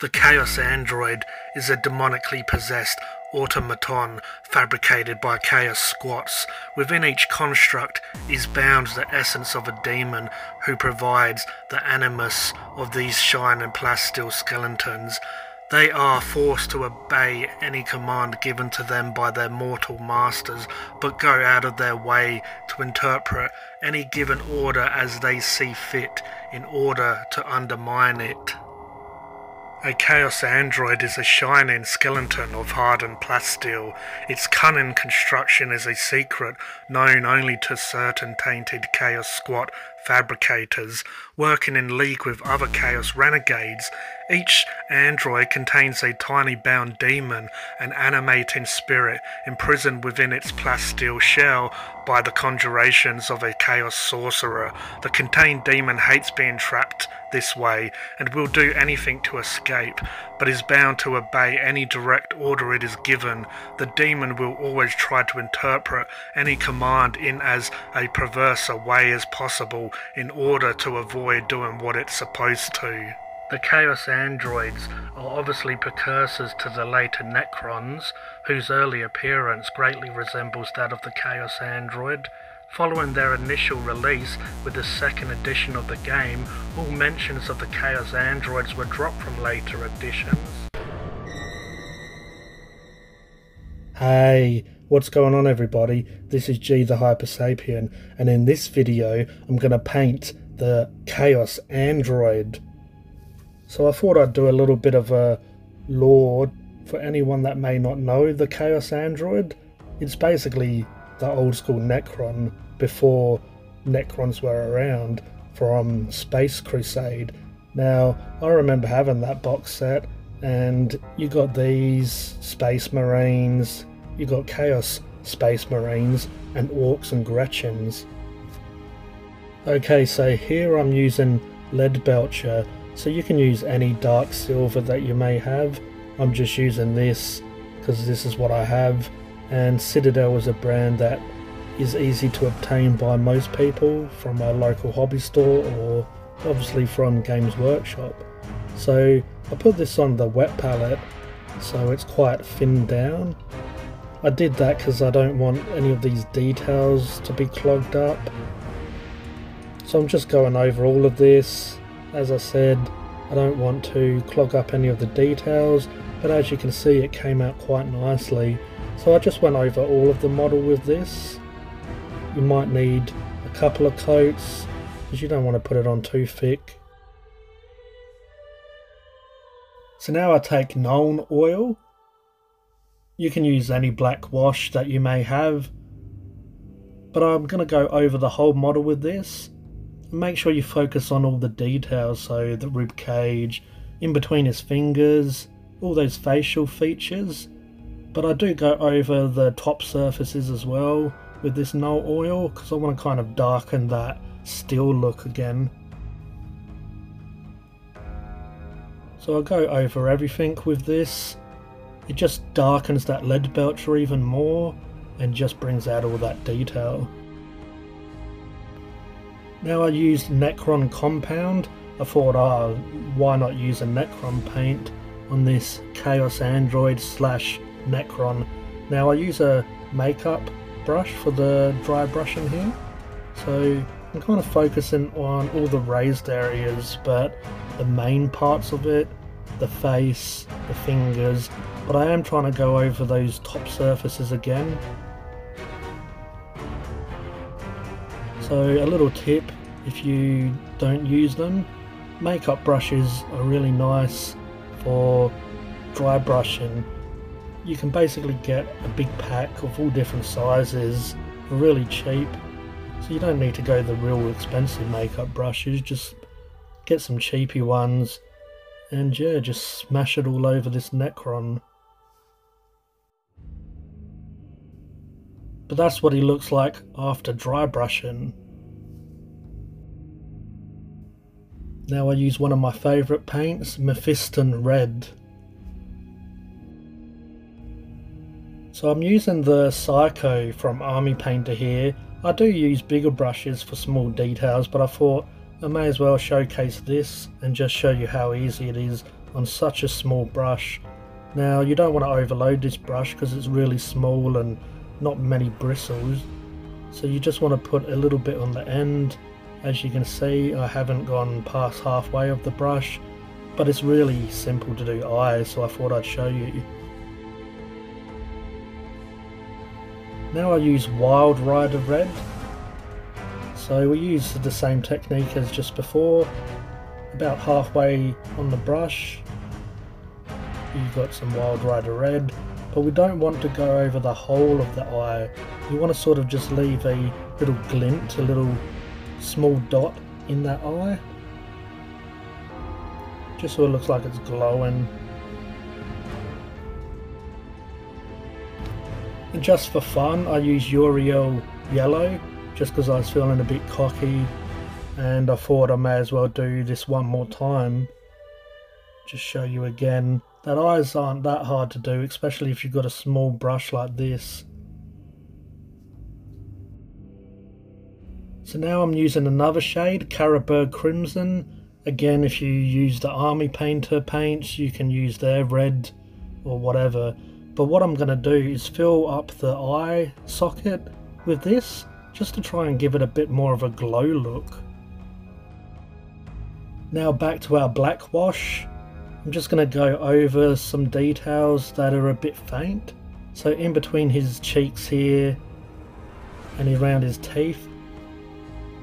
The Chaos Android is a demonically possessed automaton fabricated by Chaos Squats. Within each construct is bound the essence of a demon who provides the animus of these shine and plasteel skeletons. They are forced to obey any command given to them by their mortal masters, but go out of their way to interpret any given order as they see fit in order to undermine it. A Chaos android is a shining skeleton of hardened plasteel. Its cunning construction is a secret known only to certain tainted Chaos Squat fabricators working in league with other Chaos renegades. Each android contains a tiny bound demon, an animating spirit imprisoned within its plasteel shell by the conjurations of a Chaos sorcerer. The contained demon hates being trapped this way and will do anything to escape, but is bound to obey any direct order it is given. The demon will always try to interpret any command in as a perverse a way as possible in order to avoid doing what it's supposed to. The Chaos androids are obviously precursors to the later Necrons, whose early appearance greatly resembles that of the Chaos android. Following their initial release with the second edition of the game, all mentions of the Chaos androids were dropped from later editions. Hey, what's going on everybody? This is G the Hyper Sapien, and in this video I'm going to paint the Chaos Android. So I thought I'd do a little bit of a lore for anyone that may not know the Chaos Android. It's basically the old school Necron before Necrons were around from Space Crusade. Now, I remember having that box set, and you got these Space Marines, you got Chaos Space Marines, and Orks and Gretchins. Okay, so here I'm using Leadbelcher, so you can use any dark silver that you may have. I'm just using this because this is what I have and Citadel is a brand that is easy to obtain by most people from a local hobby store or obviously from Games Workshop. So I put this on the wet palette so it's quite thinned down. I did that because I don't want any of these details to be clogged up. So I'm just going over all of this. As I said, I don't want to clog up any of the details, but as you can see it came out quite nicely. So I just went over all of the model with this. You might need a couple of coats because you don't want to put it on too thick. So now I take Nuln oil. You can use any black wash that you may have. But I'm going to go over the whole model with this. Make sure you focus on all the details, so the rib cage, in between his fingers, all those facial features. But I do go over the top surfaces as well with this Nuln oil because I want to kind of darken that steel look again. So I'll go over everything with this. It just darkens that Leadbelcher even more and just brings out all that detail. Now I used Necron Compound. I thought, oh, why not use a Necron paint on this Chaos Android slash Necron. Now I use a makeup brush for the dry brushing here. So I'm kind of focusing on all the raised areas, but the main parts of it, the face, the fingers, but I am trying to go over those top surfaces again. So a little tip, if you don't use them, makeup brushes are really nice for dry brushing you can basically get a big pack of all different sizes really cheap. So you don't need to go the real expensive makeup brushes, just get some cheapy ones and yeah, just smash it all over this Necron. But that's what he looks like after dry brushing. Now I use one of my favourite paints, Mephiston Red. So I'm using the Psycho from Army Painter here. I do use bigger brushes for small details, but I thought I may as well showcase this and just show you how easy it is on such a small brush. Now you don't want to overload this brush because it's really small and not many bristles. So you just want to put a little bit on the end. As you can see I haven't gone past halfway of the brush but it's really simple to do eyes so I thought I'd show you. Now I use Wild Rider Red. So we use the same technique as just before. About halfway on the brush, you've got some Wild Rider Red, but we don't want to go over the whole of the eye. You want to sort of just leave a little glint, a little small dot in that eye. Just so it looks like it's glowing And just for fun, I use Yriel Yellow, just because I was feeling a bit cocky, and I thought I may as well do this one more time. Just show you again that eyes aren't that hard to do, especially if you've got a small brush like this. So now I'm using another shade, Carroburg Crimson. Again, if you use the Army Painter paints, you can use their red or whatever. But what I'm going to do is fill up the eye socket with this just to try and give it a bit more of a glow look. Now back to our black wash. I'm just going to go over some details that are a bit faint. So in between his cheeks here and around his teeth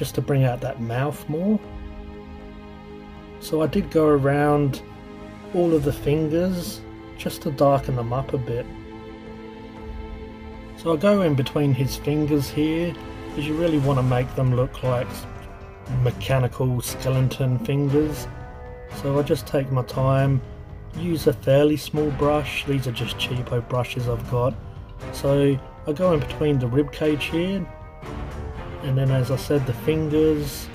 just to bring out that mouth more. So I did go around all of the fingers just to darken them up a bit. So I go in between his fingers here, because you really want to make them look like mechanical skeleton fingers. So I just take my time, use a fairly small brush, these are just cheapo brushes I've got. So I go in between the rib cage here, and then as I said the fingers,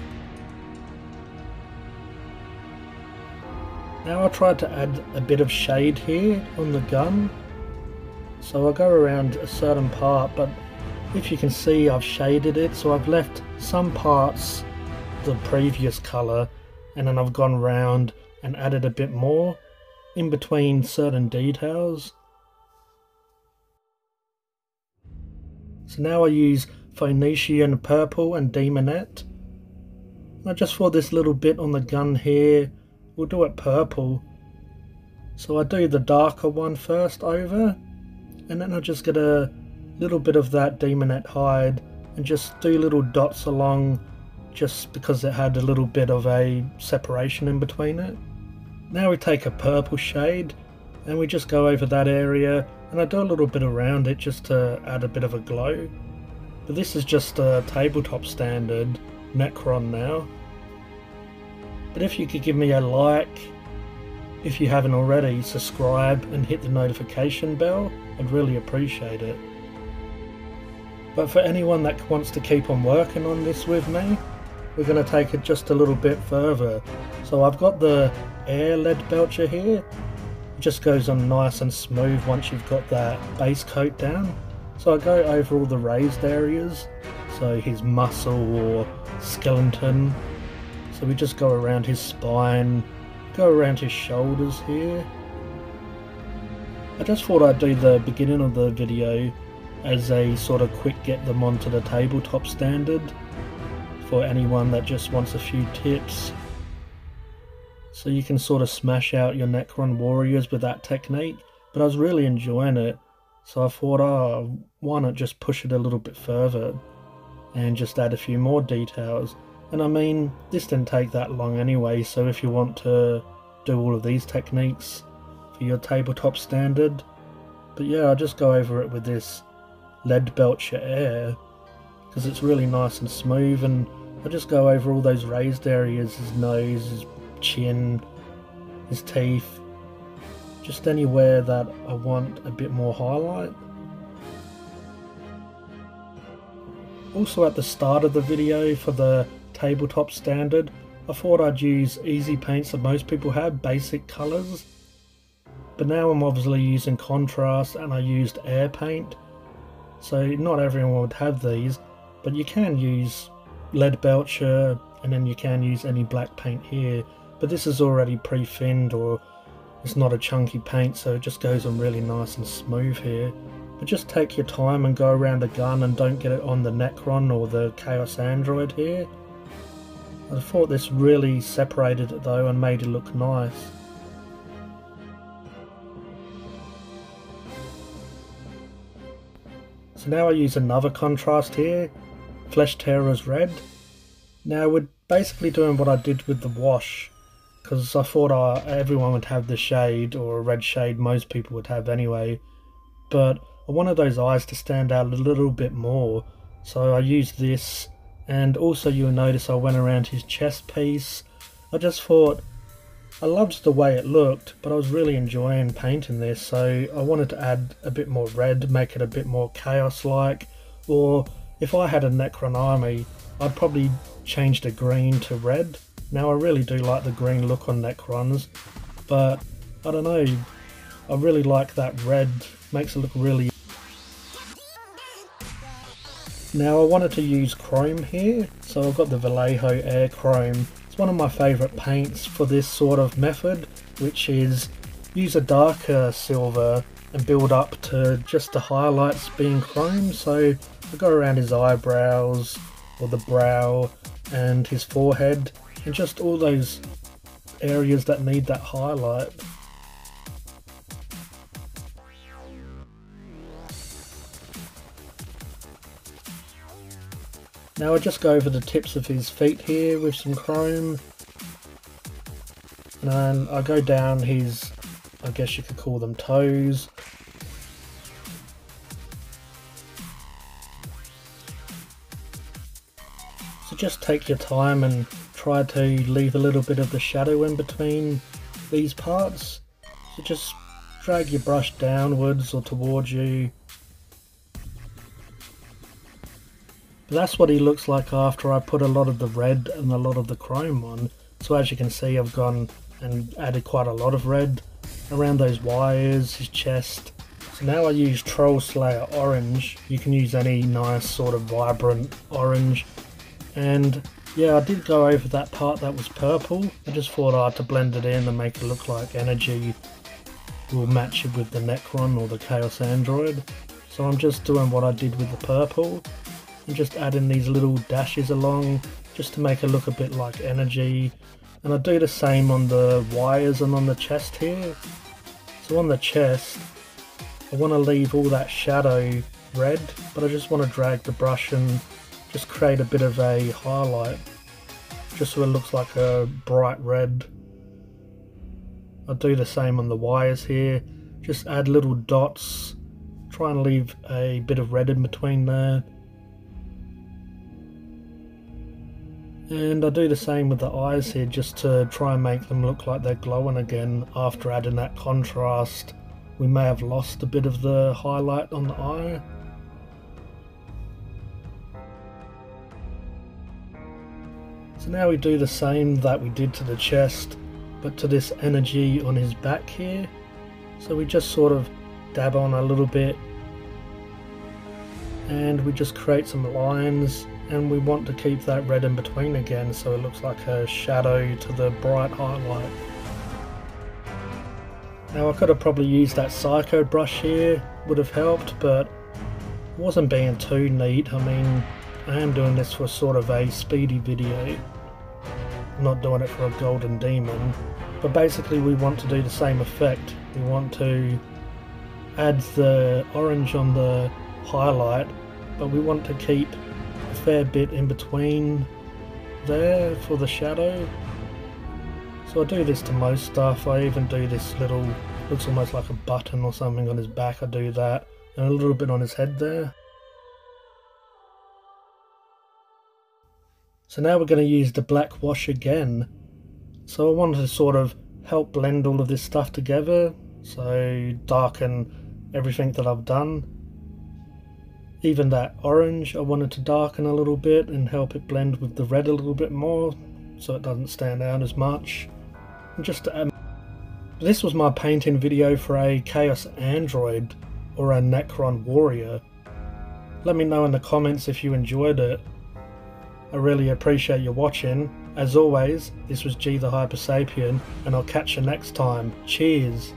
Now I tried to add a bit of shade here on the gun. So I go around a certain part, but if you can see I've shaded it, so I've left some parts the previous colour and then I've gone around and added a bit more in between certain details. So now I use Phoenician Purple and Daemonette. I just for this little bit on the gun here We'll do it purple. So I do the darker one first over, and then I just get a little bit of that daemonette hide and just do little dots along just because it had a little bit of a separation in between it. Now we take a purple shade and we just go over that area and I do a little bit around it just to add a bit of a glow. But this is just a tabletop standard Necron now. But if you could give me a like, if you haven't already, subscribe and hit the notification bell, I'd really appreciate it. But for anyone that wants to keep on working on this with me, we're going to take it just a little bit further. So I've got the air Leadbelcher here. It just goes on nice and smooth once you've got that base coat down. So I go over all the raised areas, so his muscle or skeleton so we just go around his spine, go around his shoulders here. I just thought I'd do the beginning of the video as a sort of quick get them onto the tabletop standard for anyone that just wants a few tips. So you can sort of smash out your Necron warriors with that technique, but I was really enjoying it. So I thought, oh, why not just push it a little bit further and just add a few more details. And I mean, this didn't take that long anyway, so if you want to do all of these techniques for your tabletop standard, but yeah, I'll just go over it with this Leadbelcher air, because it's really nice and smooth, and I just go over all those raised areas, his nose, his chin, his teeth, just anywhere that I want a bit more highlight. Also at the start of the video for the tabletop standard, I thought I'd use easy paints that most people have, basic colours. But now I'm obviously using contrast and I used air paint. So not everyone would have these, but you can use Leadbelcher and then you can use any black paint here. But this is already pre-thinned or It's not a chunky paint so it just goes on really nice and smooth here. But just take your time and go around the gun and don't get it on the Necron or the Chaos Android here. I thought this really separated it though and made it look nice. So now I use another contrast here, Flesh Tearers Red. Now we're basically doing what I did with the wash, because I thought uh, everyone would have the shade, or a red shade most people would have anyway, but I wanted those eyes to stand out a little bit more, so I used this, and also you'll notice I went around his chest piece. I just thought I loved the way it looked, but I was really enjoying painting this, so I wanted to add a bit more red, make it a bit more chaos-like, or if I had a Necron army, I'd probably change the green to red. Now I really do like the green look on Necrons, but I don't know, I really like that red, makes it look really... Now I wanted to use chrome here, so I've got the Vallejo Air Chrome it's one of my favourite paints for this sort of method, which is use a darker silver and build up to just the highlights being chrome. So I go around his eyebrows or the brow and his forehead and just all those areas that need that highlight. Now I'll just go over the tips of his feet here with some chrome. And I go down his, I guess you could call them toes. So just take your time and try to leave a little bit of the shadow in between these parts. So just drag your brush downwards or towards you But that's what he looks like after I put a lot of the red and a lot of the chrome on. So as you can see I've gone and added quite a lot of red around those wires, his chest. So now I use Troll Slayer Orange. You can use any nice sort of vibrant orange. And yeah, I did go over that part that was purple. I just thought I had to blend it in and make it look like energy will match it with the Necron or the Chaos Android. So I'm just doing what I did with the purple and just adding these little dashes along just to make it look a bit like energy. And I do the same on the wires and on the chest here. So on the chest I want to leave all that shadow red but I just want to drag the brush and just create a bit of a highlight just so it looks like a bright red. I do the same on the wires here. Just add little dots. Try and leave a bit of red in between there And I do the same with the eyes here just to try and make them look like they're glowing again after adding that contrast. We may have lost a bit of the highlight on the eye. So now we do the same that we did to the chest, but to this energy on his back here. So we just sort of dab on a little bit and we just create some lines and we want to keep that red in between again so it looks like a shadow to the bright highlight. Now I could have probably used that Psycho brush here, would have helped, but wasn't being too neat. I mean, I am doing this for sort of a speedy video, I'm not doing it for a golden demon. But basically we want to do the same effect. We want to add the orange on the highlight, but we want to keep fair bit in between there for the shadow. So I do this to most stuff. I even do this little, looks almost like a button or something on his back. I do that. And a little bit on his head there. So now we're going to use the black wash again. So I wanted to sort of help blend all of this stuff together. So darken everything that I've done. Even that orange I wanted to darken a little bit and help it blend with the red a little bit more so it doesn't stand out as much. And just this was my painting video for a Chaos Android or a Necron Warrior. Let me know in the comments if you enjoyed it. I really appreciate you watching As always, this was G the Hyper Sapien, and I'll catch you next time. Cheers!